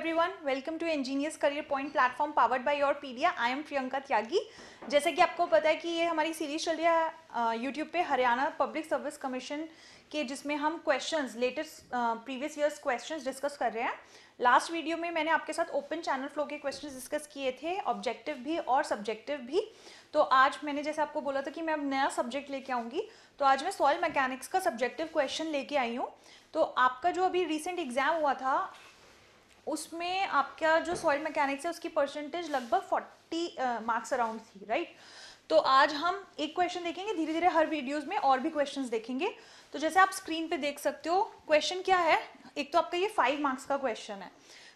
everyone. Welcome to Engineers Career Point platform powered by your Pedia. I am Priyanka त्यागी जैसे कि आपको पता है कि ये हमारी सीरीज़ चल रही है यूट्यूब पे हरियाणा पब्लिक सर्विस कमीशन के, जिसमें हम questions latest previous years questions discuss कर रहे हैं लास्ट वीडियो में मैंने आपके साथ ओपन चैनल फ्लो के क्वेश्चंस डिस्कस किए थे ऑब्जेक्टिव भी और सब्जेक्टिव भी तो आज मैंने, जैसे आपको बोला था कि मैं अब नया सब्जेक्ट लेके आऊँगी तो आज मैं सॉइल मैकेनिक्स का सब्जेक्टिव क्वेश्चन लेके आई हूँ तो आपका जो अभी रिसेंट एग्ज़ाम हुआ था उसमें आपका जो सॉइल मैकेनिक्स है, उसकी परसेंटेज लगभग फोर्टी मार्क्स अराउंड थी राइट तो आज हम एक क्वेश्चन देखेंगे धीरे धीरे हर वीडियोस में और भी क्वेश्चंस देखेंगे। तो जैसे आप स्क्रीन पे देख सकते हो क्वेश्चन क्या है? एक तो आपका ये फाइव मार्क्स का क्वेश्चन है।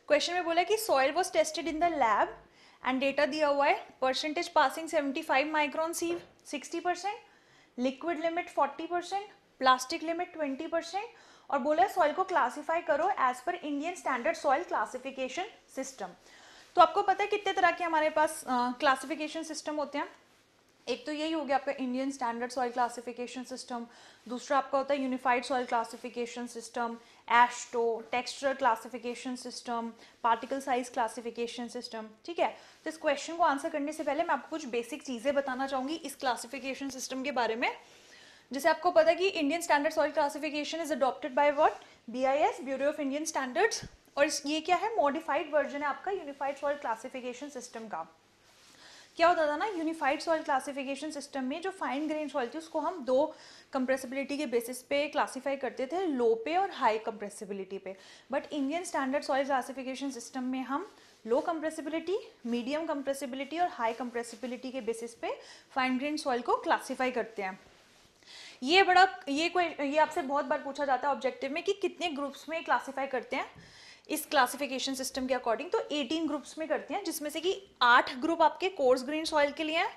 क्वेश्चन में बोला कि soil was tested in the lab and data दिया हुआ है percentage passing seventy five micron sieve sixty percent liquid limit forty percent plastic limit twenty percent और बोला है सॉइल को क्लासिफाई करो as per Indian standard soil classification system तो आपको पता है कितने तरह के हमारे पास क्लासिफिकेशन uh, सिस्टम होते हैं? एक तो यही हो गया आपका Indian standard soil classification system दूसरा आपका होता है unified soil classification system AASHTO texture classification system particle size classification system ठीक है? तो इस क्वेश्चन को आंसर करने से पहले मैं आपको कुछ बेसिक चीज़ें बताना चाहूँगी इस क्लासिफिकेशन सिस्टम के बारे में। जैसे आपको पता है कि Indian standard soil classification is adopted by what BIS bureau of Indian standards और ये क्या है? मॉडिफाइड वर्जन है आपका यूनिफाइड सॉइल क्लासिफिकेशन सिस्टम का। क्या होता था ना? यूनिफाइड सॉइल क्लासिफिकेशन सिस्टम में जो फाइन ग्रेन सॉइल थी, उसको हम दो कंप्रेसिबिलिटी के बेसिस पे क्लासीफाई करते थे लो पे और हाई कंप्रेसिबिलिटी पे। But Indian standard soil classification system में हम लो कंप्रेसिबिलिटी मीडियम कंप्रेसिबिलिटी और हाई कंप्रेसिबिलिटी के बेसिस पे फाइन ग्रेन सॉइल को क्लासीफाई करते हैं। ये बड़ा, ये कोई, ये आपसे बहुत बार पूछा जाता है ऑब्जेक्टिव में कि कितने ग्रुप्स में क्लासीफाई करते हैं? इस क्लासिफिकेशन सिस्टम के अकॉर्डिंग तो 18 ग्रुप्स में करते हैं, जिसमें से कि आठ ग्रुप आपके कोर्स ग्रेन सॉइल के लिए हैं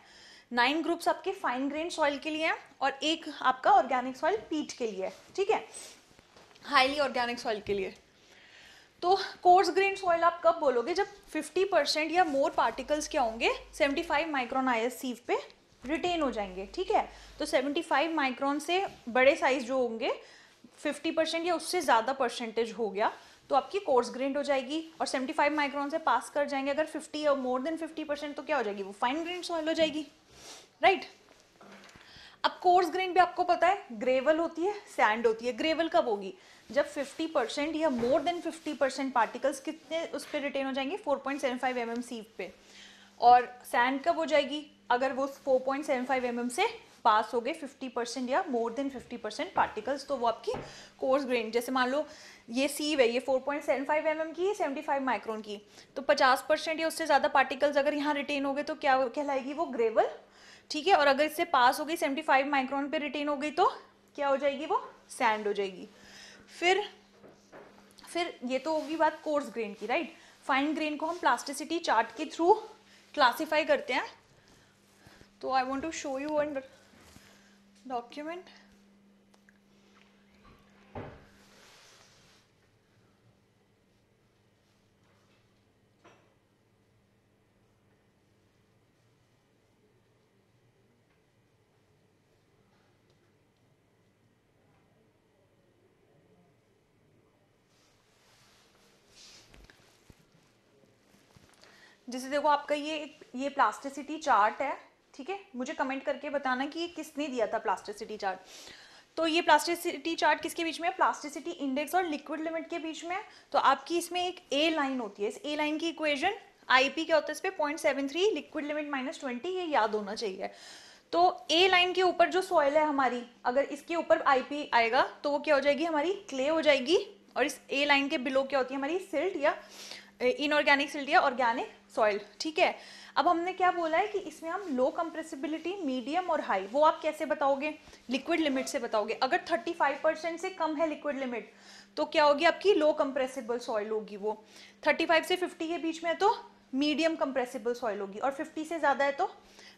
नाइन ग्रुप्स आपके फाइन ग्रेन सॉइल के लिए हैं और एक आपका ऑर्गेनिक सॉइल पीट के लिए ठीक है? हाईली ऑर्गेनिक सॉइल के लिए। तो कोर्स ग्रेन सॉइल आप कब बोलोगे? जब 50 परसेंट या मोर पार्टिकल्स क्या होंगे 75 माइक्रोन आई पे रिटेन हो जाएँगे, ठीक है? तो 75 माइक्रोन से बड़े साइज़ जो होंगे 50 परसेंट या उससे ज़्यादा परसेंटेज हो गया तो आपकी कोर्स ग्रेंड हो जाएगी और 75 माइक्रोन से पास कर जाएँगे। अगर 50 या मोर देन 50 परसेंट तो क्या हो जाएगी? वो फाइन ग्रेन सॉइल हो जाएगी राइट अब कोर्स ग्रेन भी आपको पता है ग्रेवल होती है सैंड होती है। ग्रेवल कब होगी? जब 50 परसेंट या मोर देन 50 परसेंट पार्टिकल्स कितने उस पर रिटेन हो जाएँगे? 4.75 पॉइंट mm पे। और सैंड कब हो जाएगी? अगर वो 4.75 पॉइंट mm से पास हो गए 50 परसेंट या मोर देन 50 परसेंट पार्टिकल्स तो वो आपकी कोर्स ग्रेन जैसे मान लो ये सीव है, ये 4.75 पॉइंट mm की है 75 माइक्रोन की तो 50 परसेंट या उससे ज़्यादा पार्टिकल्स अगर यहाँ रिटेन हो गए तो क्या कहलाएगी? वो ग्रेवल ठीक है? और अगर इससे पास हो गई 75 माइक्रोन पे रिटेन हो गई तो क्या हो जाएगी? वो सैंड हो जाएगी। फिर फिर ये तो होगी बात कोर्स ग्रेन की राइट फाइन ग्रेन को हम प्लास्टिसिटी चार्ट के थ्रू क्लासीफाई करते हैं। तो I want to show you one document जैसे देखो आपका ये ये प्लास्टिसिटी चार्ट है, ठीक है? मुझे कमेंट करके बताना कि ये किसने दिया था प्लास्टिसिटी चार्ट तो ये प्लास्टिसिटी चार्ट किसके बीच में है? प्लास्टिसिटी इंडेक्स और लिक्विड लिमिट के बीच में है। तो आपकी इसमें एक ए लाइन होती है। इस ए लाइन की इक्वेशन आईपी क्या होता है? इस पर point seven three liquid limit minus twenty ये याद होना चाहिए। तो ए लाइन के ऊपर जो सॉइल है हमारी, अगर इसके ऊपर आईपी आएगा तो वो क्या हो जाएगी? हमारी क्ले हो जाएगी। और इस ए लाइन के बिलो क्या होती है? हमारी सिल्ट या इनऑर्गेनिक सिल्ट या ऑर्गेनिक सॉइल ठीक है? अब हमने क्या बोला है कि इसमें हम लो कंप्रेसिबिलिटी मीडियम और हाई वो आप कैसे बताओगे? लिक्विड लिमिट से बताओगे। अगर 35 परसेंट से कम है लिक्विड लिमिट तो क्या होगी आपकी? लो कंप्रेसिबल सॉइल होगी वो। 35 से 50 के बीच में है तो मीडियम कंप्रेसिबल सॉइल होगी और 50 से ज़्यादा है तो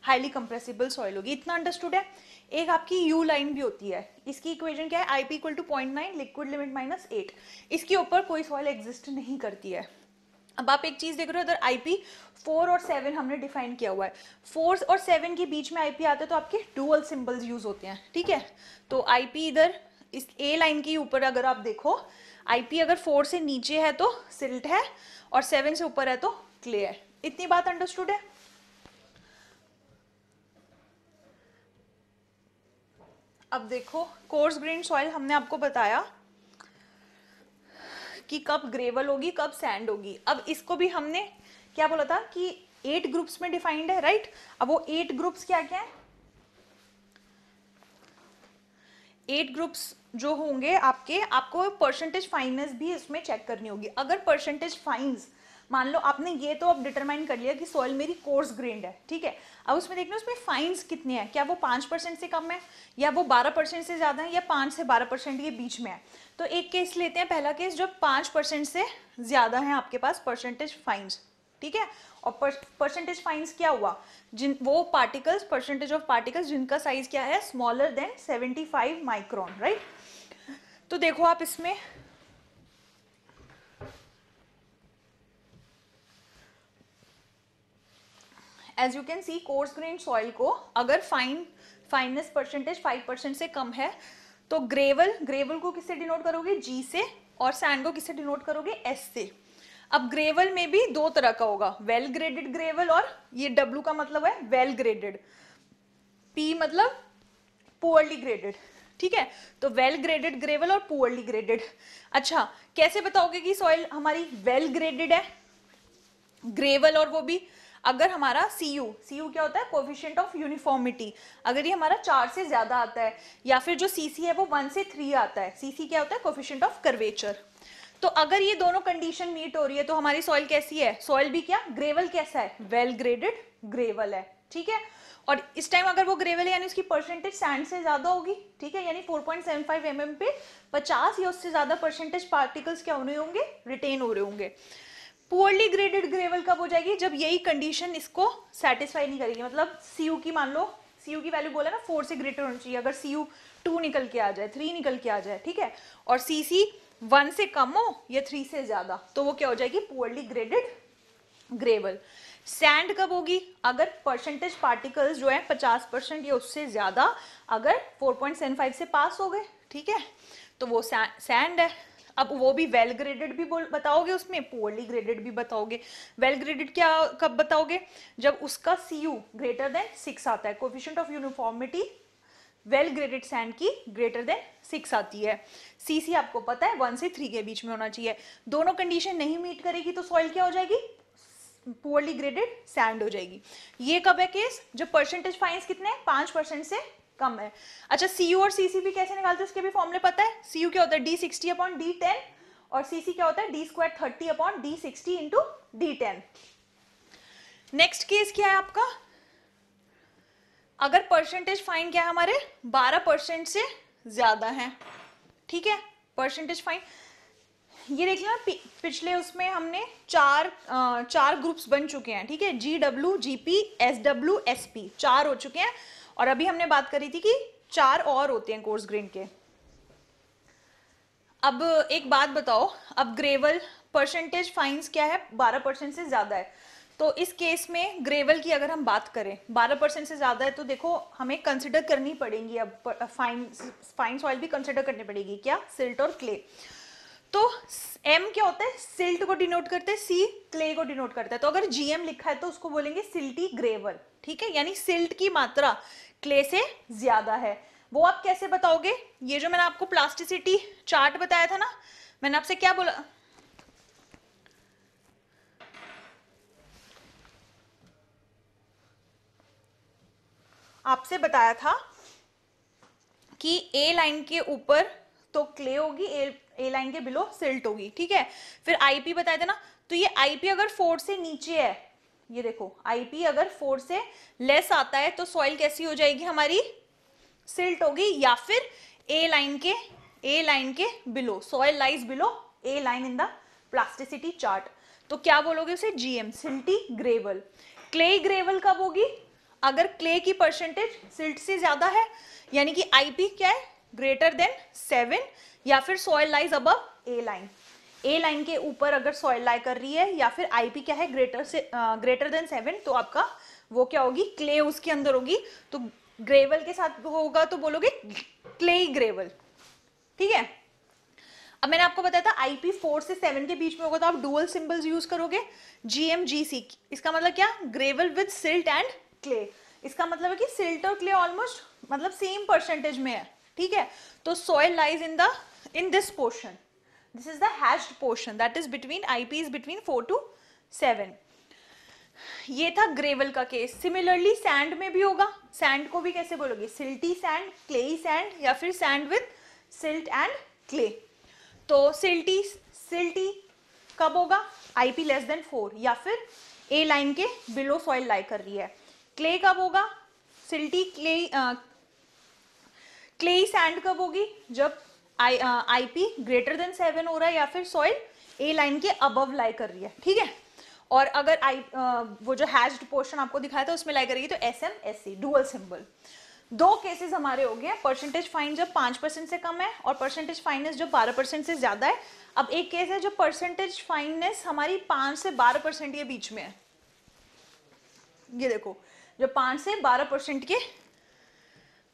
हाईली कंप्रेसिबल सॉइल होगी। इतना अंडरस्टूड है? एक आपकी यू लाइन भी होती है। इसकी इक्वेशन क्या है? I P equal to point nine liquid limit minus eight इसके ऊपर कोई सॉइल एग्जिस्ट नहीं करती है। अब आप एक चीज़ देख रहे हो, उधर आईपी फोर और सेवन हमने डिफाइन किया हुआ है। फोर और सेवन के बीच में आईपी आते हैं तो आपके डुअल सिंबल्स यूज़ होते हैं, ठीक है? तो आईपी इधर, इस ए लाइन के ऊपर अगर आप देखो आईपी अगर फोर से नीचे है तो सिल्ट है और सेवन से ऊपर है तो क्ले है। इतनी बात अंडरस्टूड है? अब देखो कोर्स ग्रीन सॉइल हमने आपको बताया कि कब ग्रेवल होगी, कब सैंड होगी। अब इसको भी हमने क्या बोला था कि एट ग्रुप्स में डिफाइंड है राइट अब वो एट ग्रुप्स क्या क्या है? एट ग्रुप्स जो होंगे आपके, आपको परसेंटेज फाइनेंस भी इसमें चेक करनी होगी। अगर परसेंटेज फाइन्स मान लो, आपने ये तो अब डिटरमाइन कर लिया कि सॉइल मेरी कोर्स ग्रेन्ड है, ठीक है? अब उसमें देखना, उसमें फाइन्स कितने हैं? क्या वो पाँच परसेंट से कम है? या वो बारह परसेंट से ज़्यादा है, या पाँच से बारह परसेंट के बीच में है? तो एक केस लेते हैं, पहला केस जो पाँच परसेंट से ज़्यादा है आपके पास परसेंटेज फाइन्स ठीक है? और परसेंटेज फाइन्स क्या हुआ? जिन, वो पार्टिकल्स परसेंटेज ऑफ़ पार्टिकल्स जिनका साइज़ क्या है? स्मॉलर देन 75 माइक्रोन राइट तो देखो आप इसमें as you can see coarse grain soil को अगर fine fineness percentage five percent से कम है तो ग्रेवल ग्रेवल को किससे डिनोट करोगे? जी से और सैंड को किससे डिनोट करोगे? एस से। अब ग्रेवल में भी दो तरह का होगा वेल ग्रेडेड ग्रेवल और ये डब्लू का मतलब है वेल ग्रेडेड पी मतलब पुअरली ग्रेडेड ठीक है? तो वेल ग्रेडेड ग्रेवल और पुअरली ग्रेडेड अच्छा कैसे बताओगे कि सॉइल हमारी वेल ग्रेडेड है? ग्रेवल और वो भी अगर हमारा सी यू सी यू क्या होता है? कोफिशियंट ऑफ़ यूनिफॉर्मिटी अगर ये हमारा चार से ज़्यादा आता है, या फिर जो सी सी है वो वन से थ्री आता है। सी सी क्या होता है? कोफिशियंट ऑफ़ कर्वेचर तो अगर ये दोनों कंडीशन मीट हो रही है तो हमारी सॉइल कैसी है? सॉइल भी क्या? ग्रेवल कैसा है? वेल ग्रेडेड ग्रेवल है। ठीक है? और इस टाइम अगर वो ग्रेवल है, यानी उसकी परसेंटेज सैंड से ज़्यादा होगी। ठीक है? यानी 4.75 पॉइंट mm पे 50 या उससे ज़्यादा परसेंटेज पार्टिकल्स क्या होने होंगे? रिटेन हो रहे होंगे। पुअरली ग्रेडेड ग्रेवल कब हो जाएगी? जब यही कंडीशन इसको सेटिस्फाई नहीं करेगी। मतलब सीयू की मान लो सीयू की वैल्यू बोला ना फोर से ग्रेटर होनी चाहिए। अगर सीयू टू निकल के आ जाए थ्री निकल के आ जाए, ठीक है? और सी सी वन से कम हो या थ्री से ज़्यादा तो वो क्या हो जाएगी? पुअरली ग्रेडेड ग्रेवल सैंड कब होगी? अगर परसेंटेज पार्टिकल्स जो है, पचास परसेंट या उससे ज़्यादा, अगर 4.75 से पास हो गए, ठीक है? तो वो सैंड है। अब वो भी वेल ग्रेडेड भी बोल बताओगे उसमें? पुअरली ग्रेडेड भी बताओगे। वेल ग्रेडेड क्या कब बताओगे? जब उसका C U greater than six आता है। Coefficient of uniformity well graded sand की ग्रेटर देन सिक्स आती है। सी सी आपको पता है वन से थ्री के बीच में होना चाहिए। दोनों कंडीशन नहीं मीट करेगी तो सॉइल क्या हो जाएगी? पुअरली ग्रेडेड सैंड हो जाएगी। ये कब है केस जब परसेंटेज फाइन्स कितने हैं? पाँच परसेंट से कम है। अच्छा सीयू और सी सी भी कैसे निकालते हैं उसके भी फॉर्मूले पता है? सी यू क्या होता है? D sixty upon D ten और सी सी क्या होता है? D square thirty upon D sixty into D ten next case क्या है आपका? अगर परसेंटेज फाइन क्या है हमारे? 12 परसेंट से ज़्यादा है। ठीक है? परसेंटेज फाइन ये देख लिया पिछले उसमें हमने चार चार ग्रुप्स बन चुके हैं। ठीक है? G W G P S W S P चार हो चुके हैं। और अभी हमने बात करी थी कि चार और होते हैं कोर्स ग्रेन के। अब एक बात बताओ, अब ग्रेवल परसेंटेज फाइन्स क्या है? 12 परसेंट से ज़्यादा है। तो इस केस में ग्रेवल की अगर हम बात करें 12 परसेंट से ज़्यादा है तो देखो, हमें कंसिडर करनी पड़ेगी अब फाइन फाइन सॉइल भी कंसिडर करनी पड़ेगी, क्या? सिल्ट और क्ले तो एम क्या होता है? सिल्ट को डिनोट करते हैं सी क्ले को डिनोट करता है। तो अगर जीएम लिखा है तो उसको बोलेंगे सिल्टी ग्रेवल ठीक है? यानी सिल्ट की मात्रा क्ले से ज़्यादा है। वो आप कैसे बताओगे? ये जो मैंने आपको प्लास्टिसिटी चार्ट बताया था ना मैंने आपसे क्या बोला? आपसे बताया था कि ए लाइन के ऊपर तो क्ले होगी ए, लाइन के बिलो सिल्ट होगी ठीक है? फिर आईपी बताया था ना तो ये आईपी अगर फोर से नीचे है ये देखो आईपी अगर फोर से लेस आता है तो सॉइल कैसी हो जाएगी हमारी? सिल्ट होगी या फिर ए लाइन के ए लाइन के below soil lies below A line in the plasticity chart तो क्या बोलोगे उसे? GM silty gravel clay gravel कब होगी? अगर क्ले की परसेंटेज सिल्ट से ज़्यादा है, यानी कि आईपी क्या है? ग्रेटर देन सेवन या फिर सॉइल लाइज अब ए लाइन ए लाइन के ऊपर अगर सॉइल लाई कर रही है या फिर आईपी क्या है ग्रेटर से ग्रेटर देन सेवन तो आपका वो क्या होगी? क्ले उसके अंदर होगी। तो ग्रेवल के साथ होगा तो बोलोगे क्ले ग्रेवल ठीक है? अब मैंने आपको बताया था आईपी फोर से सेवन के बीच में होगा तो आप डुअल सिंबल्स यूज़ करोगे। जीएम सी इसका मतलब क्या? Gravel with silt and clay इसका मतलब है कि सिल्ट और क्ले ऑलमोस्ट मतलब सेम परसेंटेज में है। ठीक है? तो soil lies in the in this portion this is the hashed portion that is between IP is between four to seven ये था ग्रेवल का केस सिमिलरली सैंड में भी होगा. सैंड को भी कैसे बोलोगे? सिल्टी सैंड क्लेई सैंड या फिर sand with silt and clay तो सिल्टी सिल्टी कब होगा? आईपी लेस देन फोर या फिर ए लाइन के बिलो सॉइल लाई कर रही है. क्ले कब होगा? सिल्टी क्ले क्ले सैंड कब होगी? जब I IP greater than seven हो रहा है या फिर सॉइल ए लाइन के अबव लाई कर रही है, ठीक है? और अगर आई वो जो हैज्ड पोर्शन आपको दिखाया था, उसमें लाई करेगी तो S M S C dual symbol दो केसेस हमारे हो गए परसेंटेज फाइन जब पाँच परसेंट से कम है और परसेंटेज फाइनेस जब बारह परसेंट से ज़्यादा है। अब एक केस है जो परसेंटेज फाइननेस हमारी पाँच से बारह परसेंट के बीच में है। ये देखो जो पाँच से बारह परसेंट के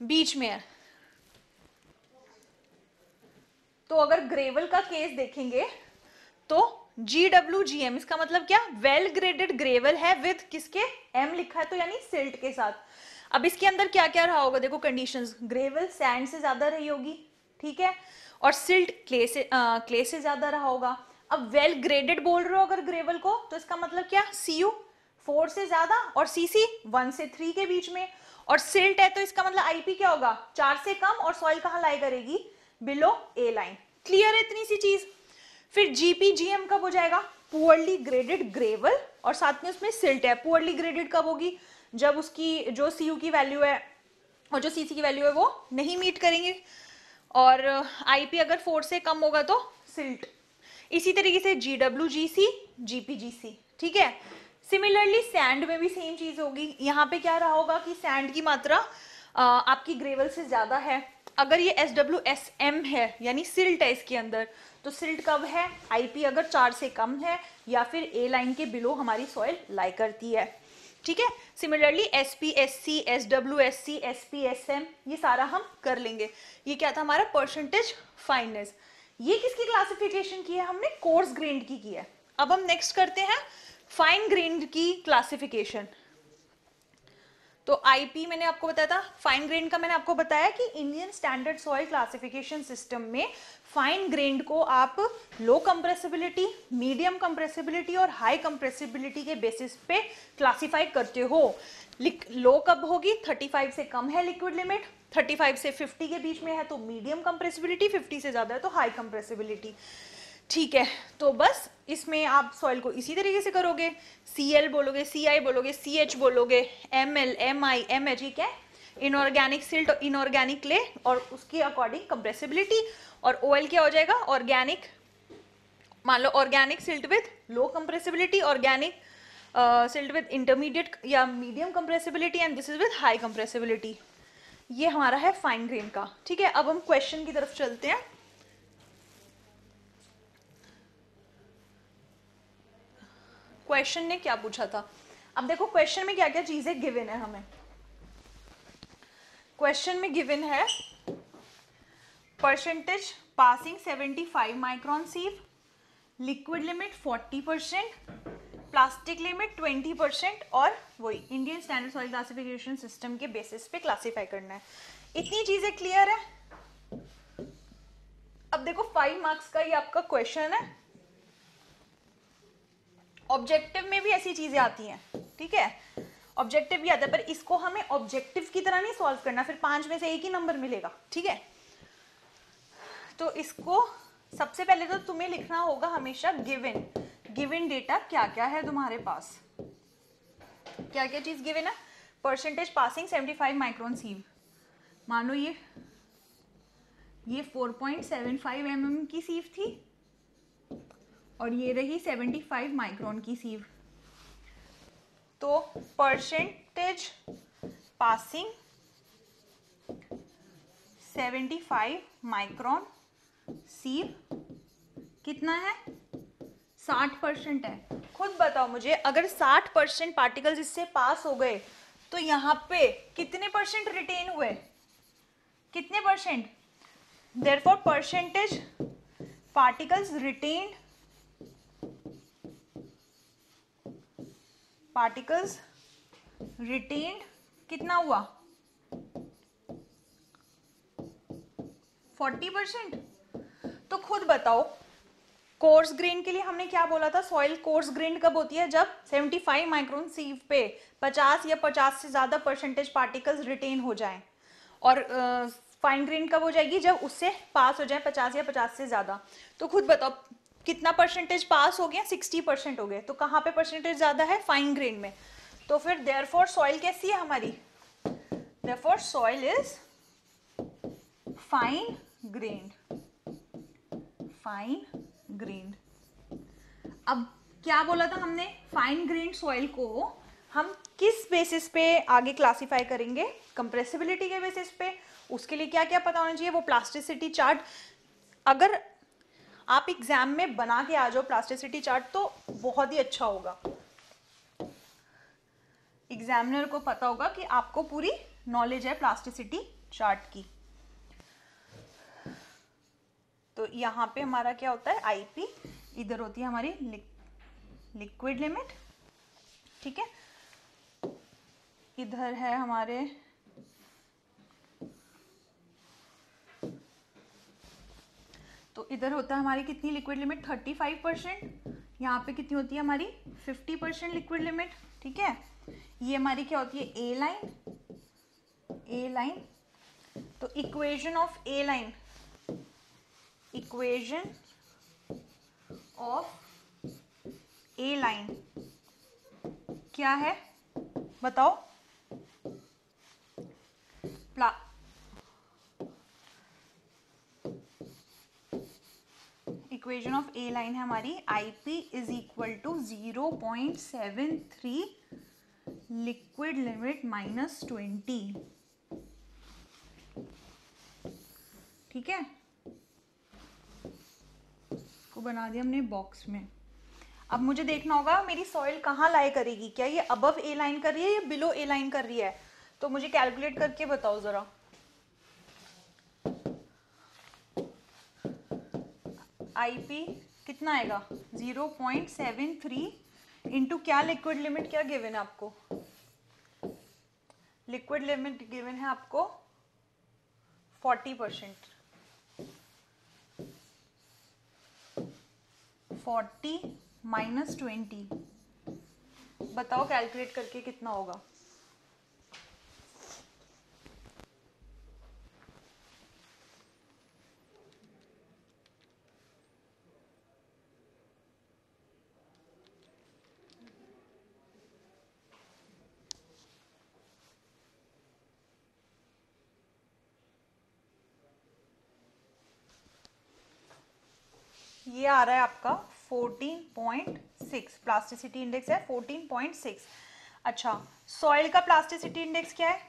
बीच में है तो अगर ग्रेवल का केस देखेंगे तो जी डब्ल्यू जी एम इसका मतलब क्या? वेल ग्रेडेड ग्रेवल है विद किसके? एम लिखा है तो यानी सिल्ट के साथ। अब इसके अंदर क्या क्या रहा होगा? देखो कंडीशंस ग्रेवल सैंड से ज़्यादा रही होगी ठीक है? और सिल्ट क्ले से आ, क्ले से ज़्यादा रहा होगा। अब वेल ग्रेडेड बोल रहे हो अगर ग्रेवल को तो इसका मतलब क्या? सी यू फोर से ज़्यादा और सी सी वन से थ्री के बीच में। और सिल्ट है तो इसका मतलब आईपी क्या होगा? चार से कम और सॉइल कहाँ लाई करेगी? बिलो ए लाइन क्लियर है इतनी सी चीज़? फिर जीपीजीएम कब हो जाएगा? पुअरली ग्रेडेड ग्रेवल और साथ में उसमें सिल्ट है। पुअरली ग्रेडेड कब होगी? जब उसकी जो सीयू की वैल्यू है, और जो सी की वैल्यू है वो नहीं मीट करेंगे। और आईपी अगर फोर से कम होगा तो सिल्ट इसी तरीके से जी डब्ल्यू जी सी जी सी ठीक है? सिमिलरली सैंड में भी सेम चीज़ होगी। यहाँ पे क्या रहा होगा कि सैंड की मात्रा आपकी ग्रेवल से ज़्यादा है। अगर ये एस डब्ल्यू एस एम है, यानी सिल्ट है इसके अंदर तो सिल्ट कब है? आईपी अगर चार से कम है, या फिर ए लाइन के बिलो हमारी सॉइल लाई करती है। ठीक है? Similarly S P S C S W S C S P S M ये सारा हम कर लेंगे। ये क्या था हमारा? परसेंटेज फाइननेस ये किसकी क्लासिफिकेशन की है हमने? कोर्स ग्रेंड की की है। अब हम नेक्स्ट करते हैं फाइन ग्रेंड की क्लासिफिकेशन तो आईपी मैंने आपको बताया था फाइन ग्रेन का मैंने आपको बताया कि Indian standard soil classification system में फाइन ग्रेन को आप लो कंप्रेसिबिलिटी मीडियम कंप्रेसिबिलिटी और हाई कंप्रेसिबिलिटी के बेसिस पे क्लासिफाई करते हो। लो कब होगी? 35 से कम है लिक्विड लिमिट 35 से 50 के बीच में है तो मीडियम कंप्रेसिबिलिटी 50 से ज़्यादा है तो हाई कंप्रेसिबिलिटी ठीक है तो बस इसमें आप सॉइल को इसी तरीके से करोगे। सी एल बोलोगे सी आई बोलोगे सी एच बोलोगे M L M I M H क्या इनऑर्गेनिक सिल्ट इनऑर्गेनिक ले और उसके अकॉर्डिंग कंप्रेसिबिलिटी और ओ क्या हो जाएगा? ऑर्गेनिक मान लो organic silt with low compressibility organic silt with intermediate या medium compressibility and this is with high compressibility ये हमारा है फाइन ग्रेन का। ठीक है, अब हम क्वेश्चन की तरफ़ चलते हैं। क्वेश्चन ने क्या पूछा था? अब देखो क्वेश्चन में क्या क्या चीज़ें गिवन है हमें। क्वेश्चन में गिवन है percentage passing 75 micron sieve liquid limit 40 percent plastic limit 20 percent और वही Indian standard soil classification system के बेसिस पे क्लासिफाई करना है। इतनी चीज़ें क्लियर है? अब देखो फाइव मार्क्स का ये आपका क्वेश्चन है। ऑब्जेक्टिव में भी ऐसी चीज़ें आती हैं, ठीक है? ऑब्जेक्टिव भी आता है, पर इसको हमें ऑब्जेक्टिव की तरह नहीं सॉल्व करना, फिर पाँच में से एक ही नंबर मिलेगा, ठीक है? तो इसको सबसे पहले तो तुम्हें लिखना होगा हमेशा गिवन गिवन डेटा क्या क्या है तुम्हारे पास? क्या क्या चीज़ गिवन है? परसेंटेज पासिंग 75 माइक्रोन सीव मान ये ये 4.75 mm की सीव थी? और ये रही 75 माइक्रोन की सीव तो परसेंटेज पासिंग 75 माइक्रोन सीव कितना है? 60 परसेंट है। खुद बताओ मुझे, अगर 60 परसेंट पार्टिकल्स इससे पास हो गए तो यहाँ पे कितने परसेंट रिटेन हुए? कितने percent therefore percentage particles retained particles retained कितना हुआ? 40 परसेंट? तो खुद बताओ, कोर्स ग्रेन के लिए हमने क्या बोला था? सॉइल कोर्स ग्रेन कब होती है? जब 75 माइक्रोन सीव पे 50 या 50 से ज़्यादा परसेंटेज पार्टिकल्स रिटेन हो जाएँ। और फाइन ग्रेन कब हो जाएगी? जब उससे पास हो जाए 50 या 50 से ज़्यादा। तो खुद बताओ कितना परसेंटेज पास हो गया? 60 परसेंट हो गए। तो कहाँ पे परसेंटेज ज़्यादा है? फाइन ग्रेन में। तो फिर देयर फॉर सॉइल कैसी है हमारी? Therefore soil is fine grain fine grain अब क्या बोला था हमने? फाइन ग्रेन सॉइल को हम किस बेसिस पे आगे क्लासिफाई करेंगे? कंप्रेसिबिलिटी के बेसिस पे। उसके लिए क्या क्या पता होना चाहिए? वो प्लास्टिसिटी चार्ट अगर आप एग्ज़ाम में बना के आ जाओ प्लास्टिसिटी चार्ट तो बहुत ही अच्छा होगा। एग्जामिनर को पता होगा कि आपको पूरी नॉलेज है प्लास्टिसिटी चार्ट की। तो यहाँ पे हमारा क्या होता है? आईपी इधर होती है हमारी लिक्विड लिमिट ठीक है? इधर है हमारे तो इधर होता है हमारी कितनी liquid limit thirty five percent यहाँ पे कितनी होती है हमारी? फिफ्टी परसेंट लिक्विड लिमिट ठीक है? ये हमारी क्या होती है? ए लाइन ए लाइन तो equation of A line equation of A line क्या है? बताओ। प्ला इक्वेशन ऑफ़ ए लाइन है हमारी I P is equal to zero point seven three liquid limit minus twenty ठीक है? को बना दिया हमने बॉक्स में। अब मुझे देखना होगा, मेरी सॉइल कहाँ लाई करेगी? क्या ये अबव ए लाइन कर रही है या बिलो ए लाइन कर रही है? तो मुझे कैलकुलेट करके बताओ ज़रा। आईपी कितना आएगा? Zero point seven three into क्या लिक्विड लिमिट क्या गिवन है आपको? लिक्विड लिमिट गिवन है आपको forty percent forty minus twenty बताओ कैलकुलेट करके कितना होगा? ये आ रहा है आपका 14.6 प्लास्टिसिटी इंडेक्स है 14.6 अच्छा सॉइल का प्लास्टिसिटी इंडेक्स क्या है?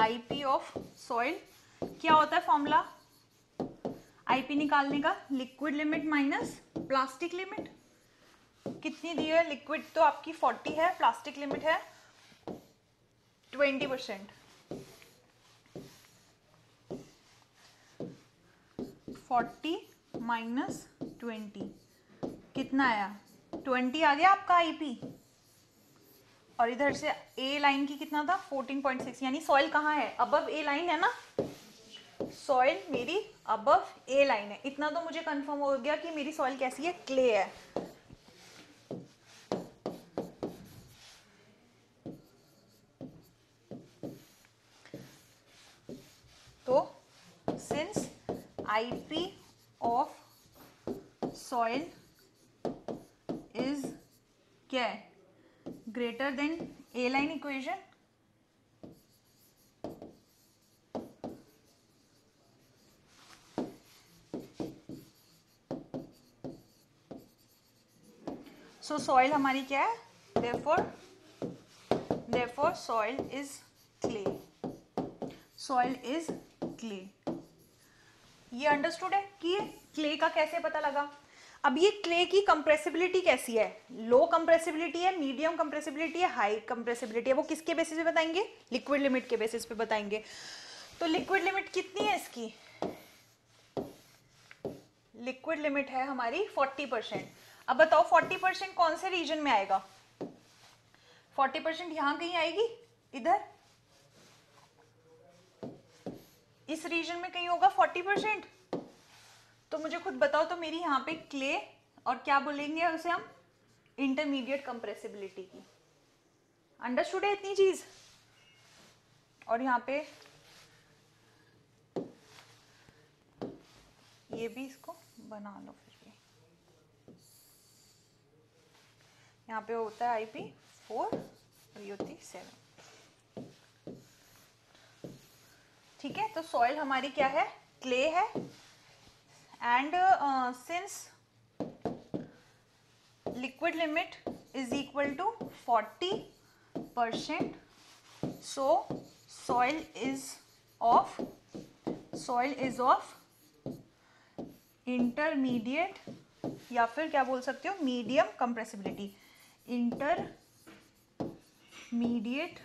आईपी ऑफ़ सॉइल क्या होता है फॉर्मूला आईपी निकालने का? Liquid limit minus plastic limit कितनी दी है? लिक्विड तो आपकी 40 है प्लास्टिक लिमिट है 20 परसेंट फोर्टी माइनस ट्वेंटी कितना आया? ट्वेंटी आ गया आपका आईपी और इधर से ए लाइन की कितना था? फोर्टीन पॉइंट सिक्स यानी सॉइल कहाँ है? अबव ए लाइन है ना? सॉइल मेरी अबव ए लाइन है। इतना तो मुझे कंफर्म हो गया कि मेरी सॉइल कैसी है? क्ले है। IP of soil is क्या है greater than A line equation so soil हमारी क्या है therefore therefore soil is clay soil is clay ये अंडरस्टूड है कि ये क्ले का कैसे पता लगा? अब ये क्ले की कंप्रेसिबिलिटी कैसी है? लो कंप्रेसिबिलिटी है मीडियम कंप्रेसिबिलिटी है हाई कंप्रेसिबिलिटी है? वो किसके बेसिस पे बताएँगे? लिक्विड लिमिट के बेसिस पे बताएँगे। तो लिक्विड लिमिट कितनी है इसकी? लिक्विड लिमिट है हमारी 40 परसेंट अब बताओ 40 परसेंट कौन से रीजन में आएगा? 40 परसेंट यहाँ कहीं आएगी? इधर? इस रीजन में कहीं होगा 40 परसेंट तो मुझे खुद बताओ तो मेरी यहाँ पे क्ले और क्या बोलेंगे उसे हम? इंटरमीडिएट कंप्रेसिबिलिटी की। अंडरस्टूड है इतनी चीज़? और यहाँ पे ये भी इसको बना लो फिर भी। यहाँ पे होता है आईपी फोर और ये होती सेवन ठीक है? तो सॉइल हमारी क्या है? क्ले है. And since liquid limit is equal to 40 percent so soil is of soil is of intermediate या फिर क्या बोल सकते हो? Medium compressibility intermediate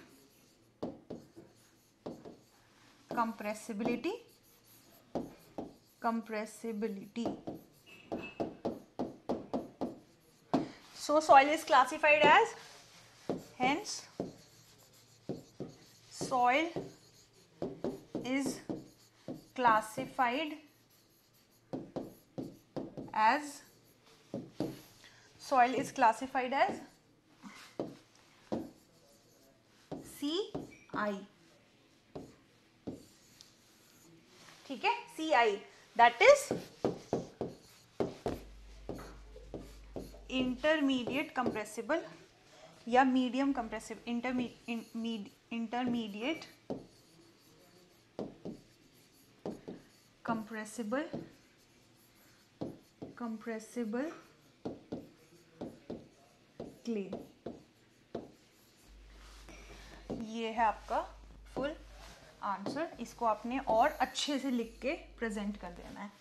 compressibility. Compressibility. So soil is classified as hence soil is classified as soil is classified as CI CI that is intermediate compressible या medium compressive intermediate compressible compressible clay ये है आपका full answer इसको आपने और अच्छे से लिख के प्रेजेंट कर देना है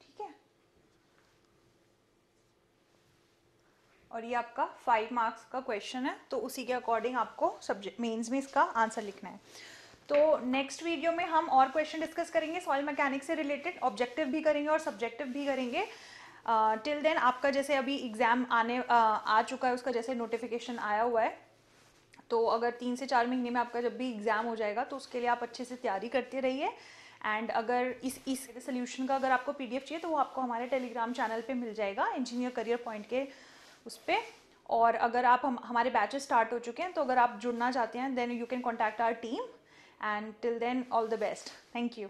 ठीक है और ये आपका फाइव मार्क्स का क्वेश्चन है तो उसी के अकॉर्डिंग आपको सब्जेक्ट मेंस में इसका आंसर लिखना है। तो नेक्स्ट वीडियो में हम और क्वेश्चन डिस्कस करेंगे सॉइल मैकेनिक्स से रिलेटेड ऑब्जेक्टिव भी करेंगे और सब्जेक्टिव भी करेंगे। टिल uh, देन आपका जैसे अभी एग्ज़ाम आने uh, आ चुका है उसका जैसे नोटिफिकेशन आया हुआ है तो अगर तीन से चार महीने में आपका जब भी एग्ज़ाम हो जाएगा तो उसके लिए आप अच्छे से तैयारी करते रहिए। एंड अगर इस इस सोल्यूशन का अगर आपको पीडीएफ चाहिए तो वो आपको हमारे टेलीग्राम चैनल पे मिल जाएगा इंजीनियर करियर पॉइंट के उस पर और अगर आप हम, हमारे बैचेस स्टार्ट हो चुके हैं तो अगर आप जुड़ना चाहते हैं then you can contact our team and till then all the best thank you